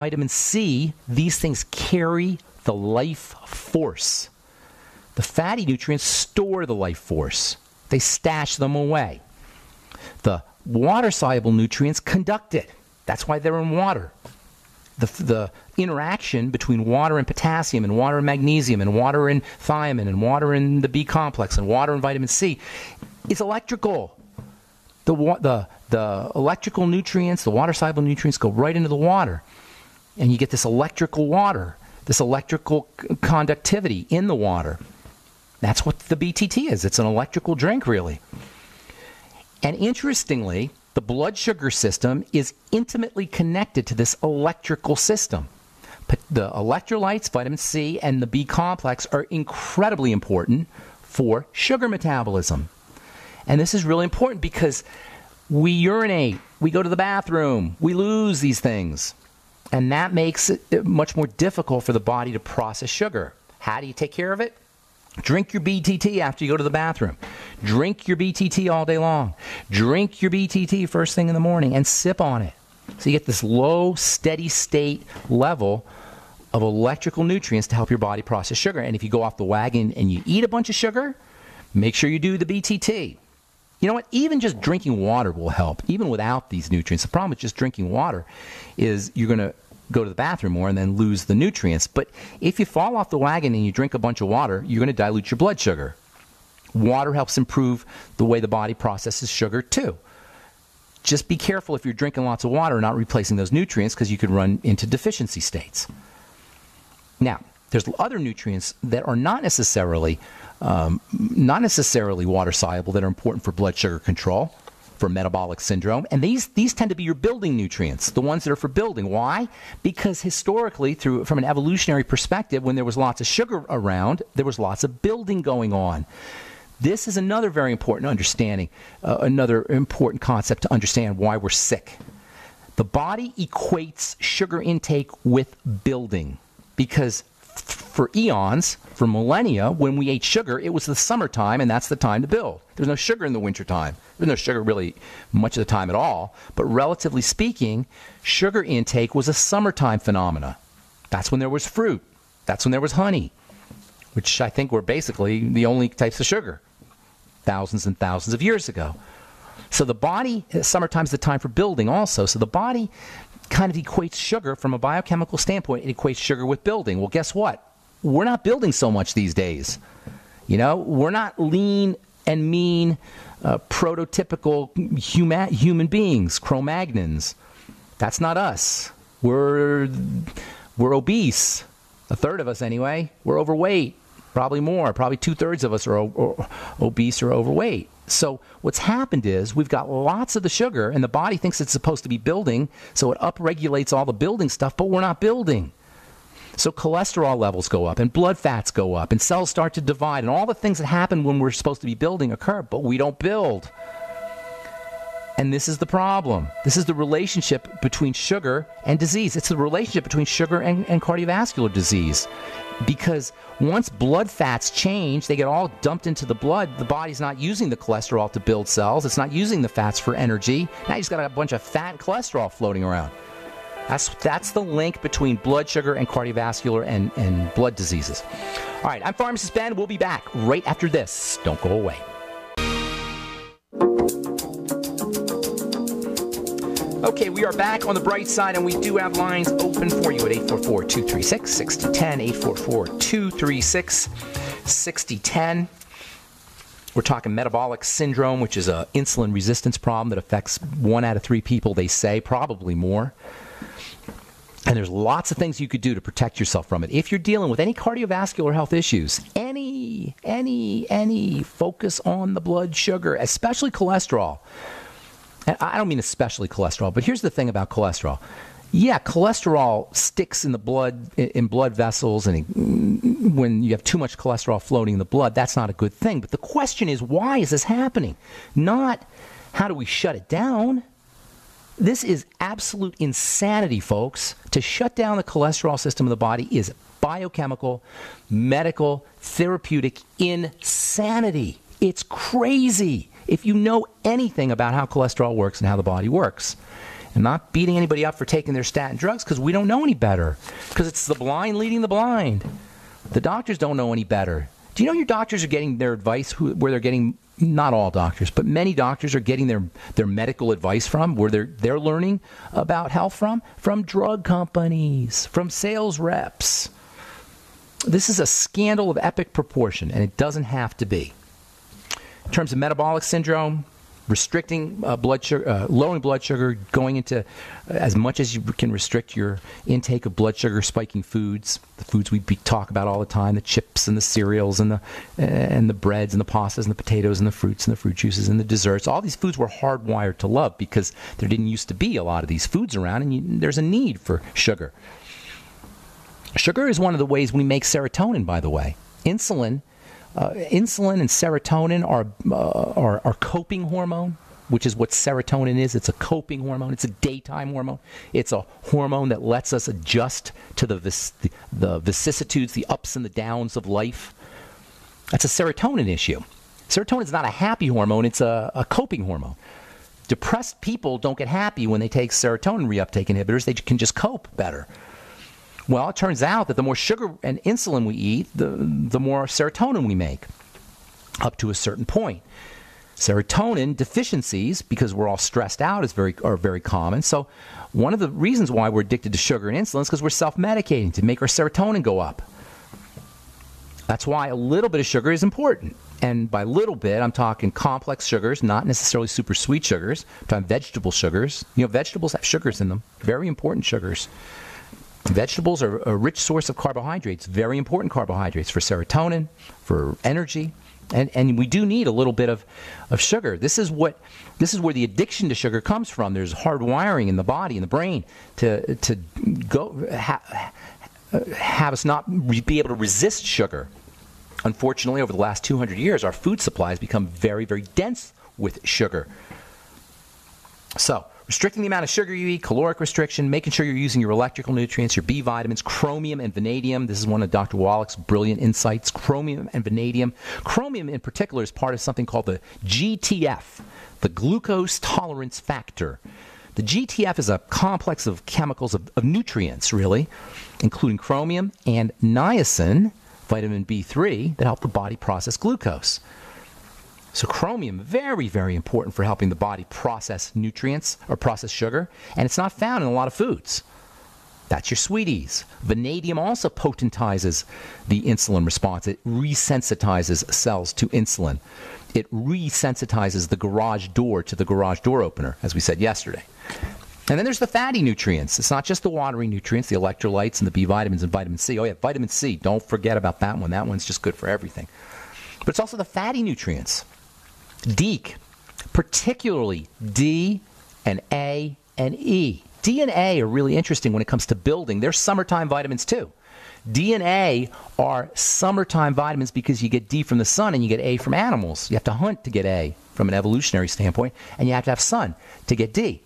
vitamin C, these things carry the life force. The fatty nutrients store the life force, they stash them away. The water soluble nutrients conduct it. That's why they're in water. The, the interaction between water and potassium, and water and magnesium, and water and thiamine, and water and the B complex, and water and vitamin C is electrical. The, the, the electrical nutrients, the water soluble nutrients go right into the water. And you get this electrical water, this electrical conductivity in the water. That's what the BTT is. It's an electrical drink, really. And interestingly, the blood sugar system is intimately connected to this electrical system. The electrolytes, vitamin C, and the B complex are incredibly important for sugar metabolism. And this is really important because we urinate, we go to the bathroom, we lose these things. And that makes it much more difficult for the body to process sugar. How do you take care of it? Drink your BTT after you go to the bathroom. Drink your BTT all day long. Drink your BTT first thing in the morning and sip on it. So you get this low, steady state level of electrical nutrients to help your body process sugar. And if you go off the wagon and you eat a bunch of sugar, make sure you do the BTT. You know what? Even just drinking water will help, even without these nutrients. The problem with just drinking water is you're going to go to the bathroom more and then lose the nutrients. But if you fall off the wagon and you drink a bunch of water, you're going to dilute your blood sugar. Water helps improve the way the body processes sugar too. Just be careful if you're drinking lots of water, not replacing those nutrients because you could run into deficiency states. Now, there's other nutrients that are not necessarily um, not necessarily water soluble that are important for blood sugar control for metabolic syndrome. And these, these tend to be your building nutrients, the ones that are for building. Why? Because historically, through, from an evolutionary perspective, when there was lots of sugar around, there was lots of building going on. This is another very important understanding, uh, another important concept to understand why we're sick. The body equates sugar intake with building because for eons, for millennia, when we ate sugar, it was the summertime, and that's the time to build. There's no sugar in the wintertime. There's no sugar really much of the time at all. But relatively speaking, sugar intake was a summertime phenomena. That's when there was fruit. That's when there was honey, which I think were basically the only types of sugar thousands and thousands of years ago. So the body, summertime's the time for building also. So the body kind of equates sugar from a biochemical standpoint, it equates sugar with building. Well, guess what? We're not building so much these days. You know, we're not lean and mean, uh, prototypical human, human beings, Cro Magnons. That's not us. We're, we're obese. A third of us, anyway. We're overweight. Probably more. Probably two thirds of us are o- obese or overweight. So what's happened is we've got lots of the sugar, and the body thinks it's supposed to be building, so it upregulates all the building stuff, but we're not building. So cholesterol levels go up, and blood fats go up, and cells start to divide, and all the things that happen when we're supposed to be building occur, but we don't build. And this is the problem. This is the relationship between sugar and disease. It's the relationship between sugar and, and cardiovascular disease because once blood fats change, they get all dumped into the blood. The body's not using the cholesterol to build cells, it's not using the fats for energy. Now you just got a bunch of fat and cholesterol floating around. That's, that's the link between blood sugar and cardiovascular and, and blood diseases. All right, I'm Pharmacist Ben. We'll be back right after this. Don't go away. Okay, we are back on the bright side, and we do have lines open for you at 844 236 6010. 844 236 6010. We're talking metabolic syndrome, which is an insulin resistance problem that affects one out of three people, they say, probably more. And there's lots of things you could do to protect yourself from it. If you're dealing with any cardiovascular health issues, any, any, any, focus on the blood sugar, especially cholesterol. And I don't mean especially cholesterol, but here's the thing about cholesterol. Yeah, cholesterol sticks in the blood in blood vessels, and when you have too much cholesterol floating in the blood, that's not a good thing. But the question is, why is this happening? Not how do we shut it down? This is absolute insanity, folks. To shut down the cholesterol system of the body is biochemical, medical, therapeutic insanity. It's crazy if you know anything about how cholesterol works and how the body works. I'm not beating anybody up for taking their statin drugs because we don't know any better. Because it's the blind leading the blind. The doctors don't know any better. Do you know your doctors are getting their advice who, where they're getting not all doctors, but many doctors are getting their, their medical advice from, where they're, they're learning about health from, from drug companies, from sales reps. This is a scandal of epic proportion, and it doesn't have to be. In terms of metabolic syndrome, restricting uh, blood sugar, uh, lowering blood sugar, going into uh, as much as you can restrict your intake of blood sugar spiking foods, the foods we talk about all the time, the chips and the cereals and the and the breads and the pastas and the potatoes and the fruits and the fruit juices and the desserts. All these foods were hardwired to love because there didn't used to be a lot of these foods around, and you, there's a need for sugar. Sugar is one of the ways we make serotonin, by the way. Insulin uh, insulin and serotonin are, uh, are, are coping hormone, which is what serotonin is. It's a coping hormone. It's a daytime hormone. It's a hormone that lets us adjust to the, the, the vicissitudes, the ups and the downs of life. That's a serotonin issue. Serotonin is not a happy hormone, it's a, a coping hormone. Depressed people don't get happy when they take serotonin reuptake inhibitors, they can just cope better. Well, it turns out that the more sugar and insulin we eat, the, the more serotonin we make, up to a certain point. Serotonin deficiencies, because we're all stressed out, is very, are very common. So, one of the reasons why we're addicted to sugar and insulin is because we're self medicating to make our serotonin go up. That's why a little bit of sugar is important. And by little bit, I'm talking complex sugars, not necessarily super sweet sugars. I'm talking vegetable sugars. You know, vegetables have sugars in them, very important sugars. Vegetables are a rich source of carbohydrates, very important carbohydrates for serotonin, for energy. And, and we do need a little bit of, of sugar. This is what this is where the addiction to sugar comes from. There's hard wiring in the body and the brain to to go ha, have us not be able to resist sugar. Unfortunately, over the last 200 years, our food supply has become very, very dense with sugar. So, restricting the amount of sugar you eat, caloric restriction, making sure you're using your electrical nutrients, your B vitamins, chromium and vanadium. This is one of Dr. Wallach's brilliant insights. Chromium and vanadium. Chromium, in particular, is part of something called the GTF, the glucose tolerance factor. The GTF is a complex of chemicals, of, of nutrients, really, including chromium and niacin, vitamin B3, that help the body process glucose. So chromium, very, very important for helping the body process nutrients or process sugar, and it's not found in a lot of foods. That's your sweeties. Vanadium also potentizes the insulin response. It resensitizes cells to insulin. It resensitizes the garage door to the garage door opener, as we said yesterday. And then there's the fatty nutrients. It's not just the watery nutrients, the electrolytes and the B vitamins and vitamin C. Oh, yeah, vitamin C. Don't forget about that one. That one's just good for everything. But it's also the fatty nutrients. DEEK, particularly D and A and E. D and A are really interesting when it comes to building. They're summertime vitamins too. D and A are summertime vitamins because you get D from the sun and you get A from animals. You have to hunt to get A from an evolutionary standpoint, and you have to have sun to get D.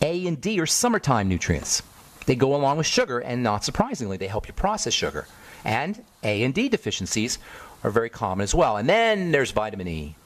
A and D are summertime nutrients. They go along with sugar, and not surprisingly, they help you process sugar. And A and D deficiencies are very common as well. And then there's vitamin E.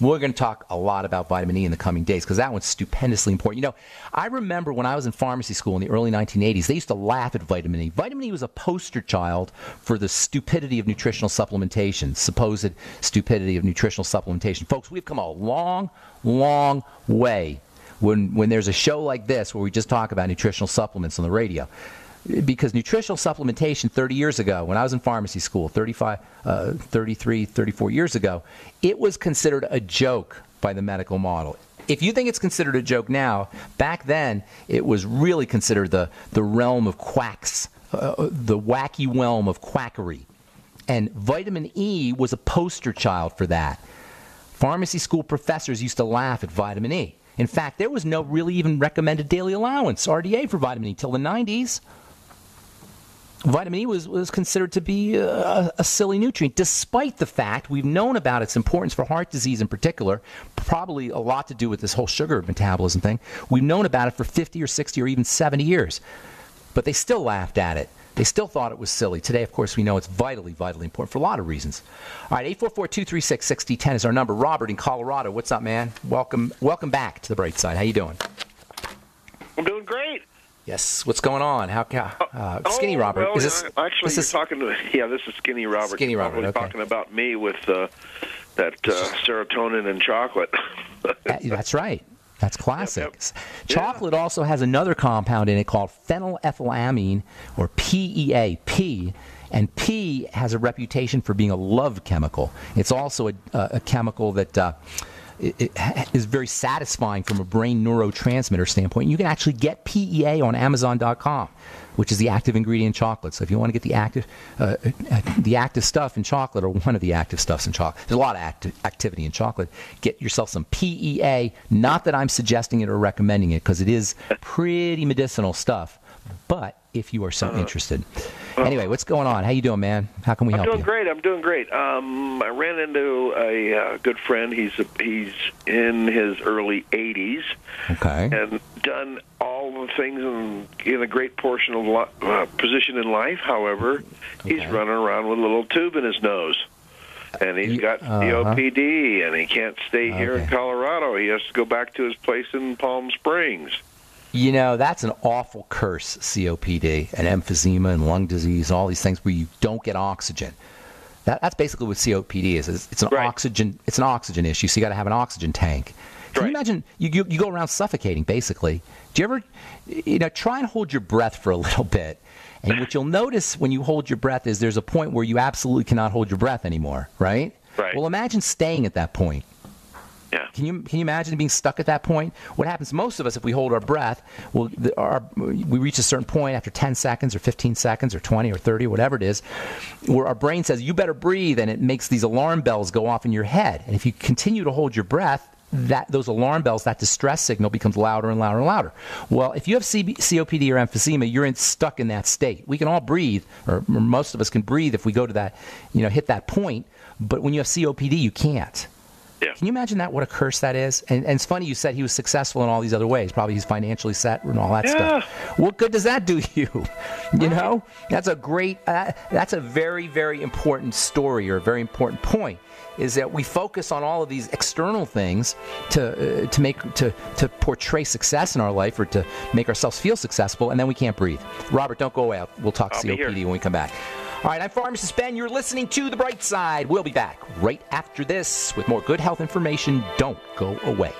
We're going to talk a lot about vitamin E in the coming days because that one's stupendously important. You know, I remember when I was in pharmacy school in the early 1980s, they used to laugh at vitamin E. Vitamin E was a poster child for the stupidity of nutritional supplementation, supposed stupidity of nutritional supplementation. Folks, we've come a long, long way when, when there's a show like this where we just talk about nutritional supplements on the radio because nutritional supplementation 30 years ago, when I was in pharmacy school, 35, uh, 33, 34 years ago, it was considered a joke by the medical model. If you think it's considered a joke now, back then it was really considered the, the realm of quacks, uh, the wacky realm of quackery. And vitamin E was a poster child for that. Pharmacy school professors used to laugh at vitamin E. In fact, there was no really even recommended daily allowance, RDA, for vitamin E till the 90s vitamin E was, was considered to be uh, a, a, silly nutrient, despite the fact we've known about its importance for heart disease in particular, probably a lot to do with this whole sugar metabolism thing. We've known about it for 50 or 60 or even 70 years, but they still laughed at it. They still thought it was silly. Today, of course, we know it's vitally, vitally important for a lot of reasons. All right, 844-236-6010 is our number. Robert in Colorado, what's up, man? Welcome, welcome back to the bright side. How you doing? Yes. What's going on? How uh, oh, Skinny Robert? Well, is this actually this you're is, talking to? Yeah, this is Skinny Robert. Skinny Robert. Okay. talking about me with uh, that uh, serotonin and chocolate. That's right. That's classic. Yep, yep. Chocolate yeah. also has another compound in it called phenylethylamine, or PEA. P and P has a reputation for being a love chemical. It's also a, a chemical that uh, it, is very satisfying from a brain neurotransmitter standpoint. You can actually get PEA on Amazon.com, which is the active ingredient in chocolate. So if you want to get the active, uh, uh, the active stuff in chocolate, or one of the active stuffs in chocolate, there's a lot of activity in chocolate. Get yourself some PEA. Not that I'm suggesting it or recommending it, because it is pretty medicinal stuff. But if you are so uh, interested. Anyway, what's going on? How you doing, man? How can we I'm help you? I'm doing great. I'm doing great. Um, I ran into a uh, good friend. He's a, he's in his early 80s. Okay. And done all the things in, in a great portion of li- uh, position in life. However, okay. he's running around with a little tube in his nose. And he's got uh-huh. And he can't stay okay. here in Colorado. He has to go back to his place in Palm Springs. You know, that's an awful curse, COPD and emphysema and lung disease, all these things where you don't get oxygen. That, that's basically what COPD is. It's, it's an right. oxygen. It's an oxygen issue. So you got to have an oxygen tank. Can right. you imagine? You, you, you go around suffocating, basically. Do you ever, you know, try and hold your breath for a little bit, and what you'll notice when you hold your breath is there's a point where you absolutely cannot hold your breath anymore, right? Right. Well, imagine staying at that point. Yeah. Can you can you imagine being stuck at that point? What happens most of us if we hold our breath? Well, our, we reach a certain point after 10 seconds or 15 seconds or 20 or 30 or whatever it is, where our brain says you better breathe, and it makes these alarm bells go off in your head. And if you continue to hold your breath, that those alarm bells, that distress signal becomes louder and louder and louder. Well, if you have CB, COPD or emphysema, you're in, stuck in that state. We can all breathe, or, or most of us can breathe if we go to that, you know, hit that point. But when you have COPD, you can't. Yeah. Can you imagine that? What a curse that is. And, and, it's funny you said he was successful in all these other ways. Probably he's financially set and all that yeah. stuff. What good does that do you? You know, that's a great. Uh, that's a very very important story or a very important point. Is that we focus on all of these external things to uh, to make to to portray success in our life or to make ourselves feel successful, and then we can't breathe. Robert, don't go away. We'll talk I'll COPD when we come back. All right, I'm Pharmacist Ben. You're listening to The Bright Side. We'll be back right after this with more good health information. Don't go away.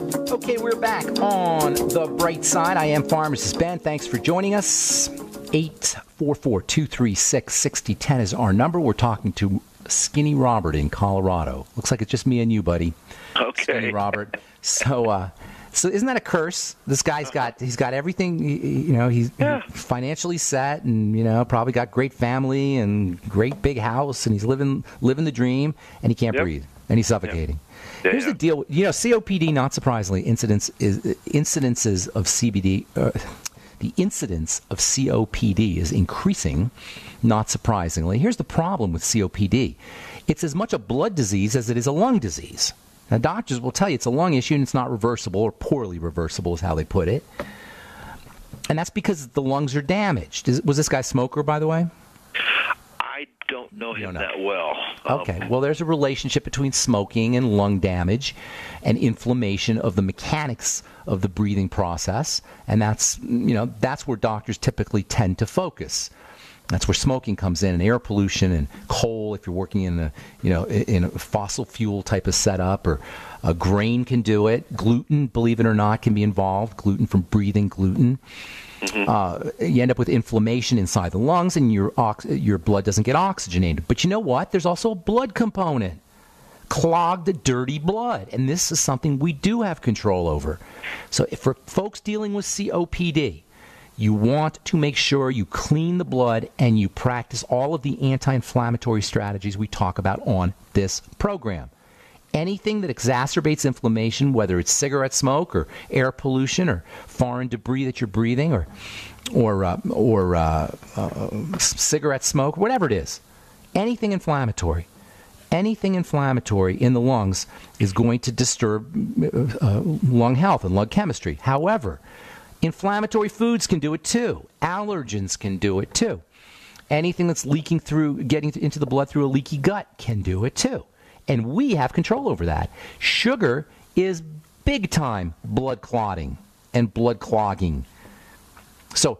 Okay, we're back on The Bright Side. I am Pharmacist Ben. Thanks for joining us. 844 236 6010 is our number. We're talking to Skinny Robert in Colorado. Looks like it's just me and you, buddy. Okay. Skinny Robert. So, uh, so isn't that a curse? This guy's got he's got everything. You know, he's yeah. financially set, and you know, probably got great family and great big house, and he's living living the dream, and he can't yep. breathe, and he's suffocating. Yep. Here's yeah. the deal. You know, COPD. Not surprisingly, incidence is incidences of CBD. Uh, the incidence of COPD is increasing. Not surprisingly, here's the problem with COPD. It's as much a blood disease as it is a lung disease. Now, doctors will tell you it's a lung issue and it's not reversible or poorly reversible, is how they put it. And that's because the lungs are damaged. Is, was this guy a smoker, by the way? I don't know him don't know. that well. Okay. Um, well, there's a relationship between smoking and lung damage and inflammation of the mechanics of the breathing process. And that's, you know, that's where doctors typically tend to focus. That's where smoking comes in, and air pollution, and coal. If you're working in a, you know, in a fossil fuel type of setup, or a grain can do it. Gluten, believe it or not, can be involved. Gluten from breathing gluten. Mm-hmm. Uh, you end up with inflammation inside the lungs, and your ox- your blood doesn't get oxygenated. But you know what? There's also a blood component clogged, dirty blood. And this is something we do have control over. So, if for folks dealing with COPD, you want to make sure you clean the blood and you practice all of the anti inflammatory strategies we talk about on this program. Anything that exacerbates inflammation, whether it's cigarette smoke or air pollution or foreign debris that you're breathing or, or, uh, or uh, uh, cigarette smoke, whatever it is, anything inflammatory, anything inflammatory in the lungs is going to disturb uh, lung health and lung chemistry. However, Inflammatory foods can do it too. Allergens can do it too. Anything that's leaking through, getting into the blood through a leaky gut can do it too. And we have control over that. Sugar is big time blood clotting. and blood clogging. So